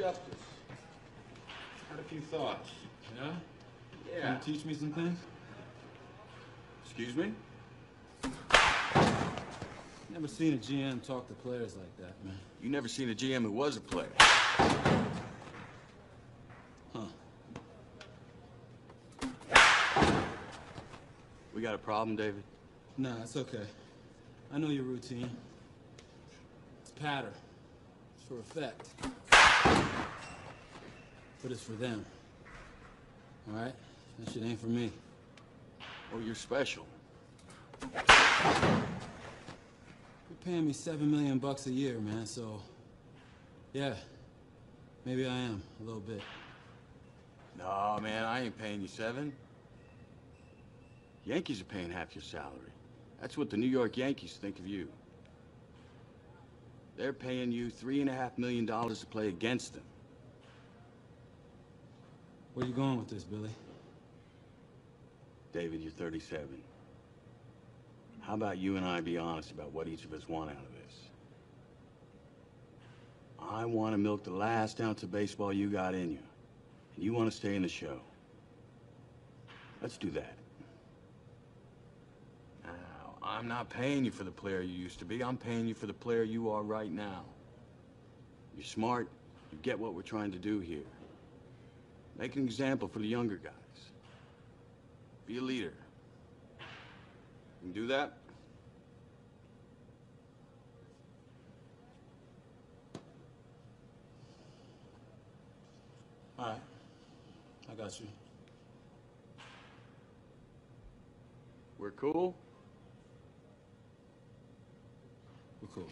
Justice. Had a few thoughts. Yeah? Yeah. Can you teach me some things? Excuse me? Never seen a GM talk to players like that, man. You never seen a GM who was a player. Huh. We got a problem, David? Nah, it's okay. I know your routine. It's pattern. It's for effect. But it's for them. All right? That shit ain't for me. Oh, you're special. You're paying me seven million bucks a year, man, so... Yeah. Maybe I am, a little bit. No, man, I ain't paying you seven. Yankees are paying half your salary. That's what the New York Yankees think of you. They're paying you three and a half million dollars to play against them. Where you going with this, Billy? David, you're 37. How about you and I be honest about what each of us want out of this? I want to milk the last ounce of baseball you got in you. And you want to stay in the show. Let's do that. I'm not paying you for the player you used to be. I'm paying you for the player you are right now. You're smart. You get what we're trying to do here. Make an example for the younger guys. Be a leader. You can do that? All right. I got you. We're cool? We're cool.